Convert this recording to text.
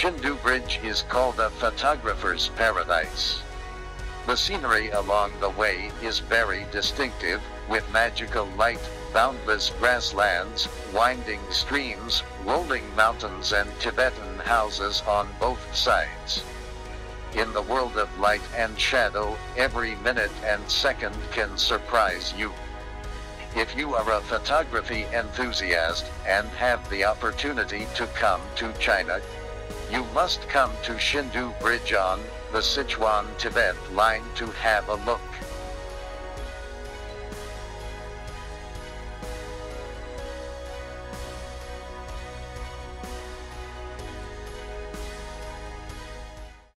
Xindu Bridge is called a photographer's paradise. The scenery along the way is very distinctive, with magical light, boundless grasslands, winding streams, rolling mountains and Tibetan houses on both sides. In the world of light and shadow, every minute and second can surprise you. If you are a photography enthusiast and have the opportunity to come to China, you must come to Xindu Bridge on the Sichuan-Tibet line to have a look.